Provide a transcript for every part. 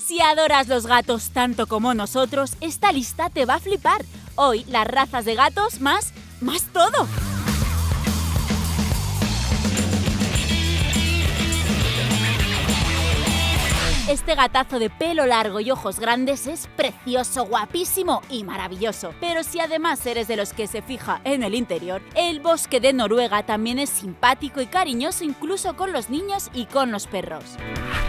Si adoras los gatos tanto como nosotros, esta lista te va a flipar. Hoy las razas de gatos más, más todo. Este gatazo de pelo largo y ojos grandes es precioso, guapísimo y maravilloso. Pero si además eres de los que se fija en el interior, el bosque de Noruega también es simpático y cariñoso incluso con los niños y con los perros.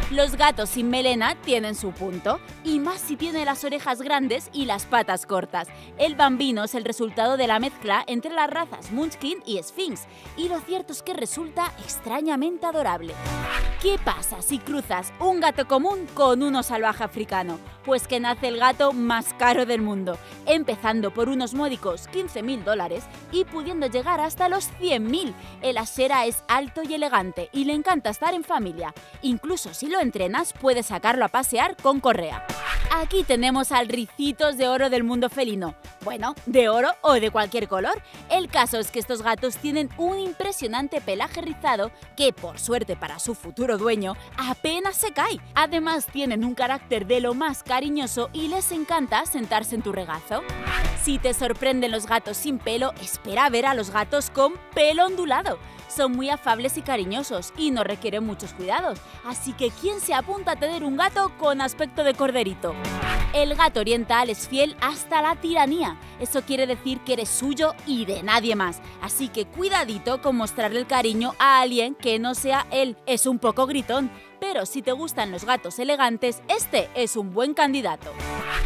Los gatos sin melena tienen su punto, y más si tiene las orejas grandes y las patas cortas. El bambino es el resultado de la mezcla entre las razas Munchkin y Sphinx, y lo cierto es que resulta extrañamente adorable. ¿Qué pasa si cruzas un gato común con uno salvaje africano? Pues que nace el gato más caro del mundo, empezando por unos módicos 15.000 dólares y pudiendo llegar hasta los 100.000. El asera es alto y elegante y le encanta estar en familia. Incluso si lo entrenas, puedes sacarlo a pasear con correa. Aquí tenemos al ricitos de oro del mundo felino. Bueno, de oro o de cualquier color. El caso es que estos gatos tienen un impresionante pelaje rizado que, por suerte para su futuro dueño, apenas se cae. Además, tienen un carácter de lo más cariñoso y les encanta sentarse en tu regazo. Si te sorprenden los gatos sin pelo, espera ver a los gatos con pelo ondulado. Son muy afables y cariñosos y no requieren muchos cuidados, así que ¿quién se apunta a tener un gato con aspecto de corderito? El gato oriental es fiel hasta la tiranía. Eso quiere decir que eres suyo y de nadie más. Así que cuidadito con mostrarle el cariño a alguien que no sea él. Es un poco gritón, pero si te gustan los gatos elegantes, este es un buen candidato.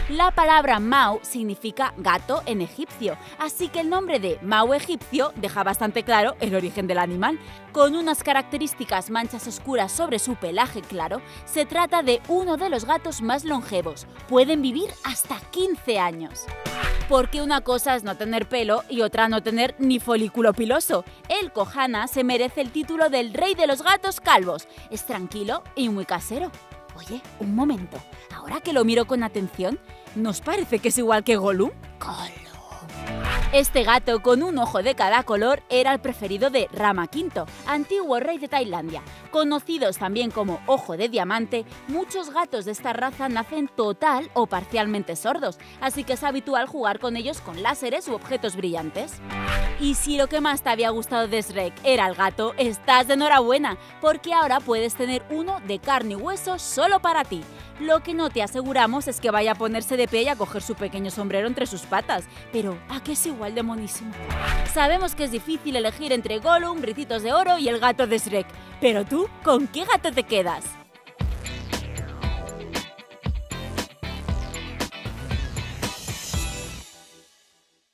La palabra Mau significa gato en egipcio, así que el nombre de Mau egipcio deja bastante claro el origen del animal. Con unas características manchas oscuras sobre su pelaje claro, se trata de uno de los gatos más longevos. Pueden vivir hasta 15 años porque una cosa es no tener pelo y otra no tener ni folículo piloso. El Kohana se merece el título del rey de los gatos calvos. Es tranquilo y muy casero. Oye, un momento. Ahora que lo miro con atención, ¿nos parece que es igual que Gollum? Este gato con un ojo de cada color era el preferido de Rama V, antiguo rey de Tailandia. Conocidos también como ojo de diamante, muchos gatos de esta raza nacen total o parcialmente sordos, así que es habitual jugar con ellos con láseres u objetos brillantes. Y si lo que más te había gustado de Shrek era el gato, estás de enhorabuena, porque ahora puedes tener uno de carne y hueso solo para ti. Lo que no te aseguramos es que vaya a ponerse de pie y a coger su pequeño sombrero entre sus patas, pero ¿a qué es igual de monísimo? Sabemos que es difícil elegir entre Gollum, Ricitos de Oro y el gato de Shrek, pero tú, ¿con qué gato te quedas?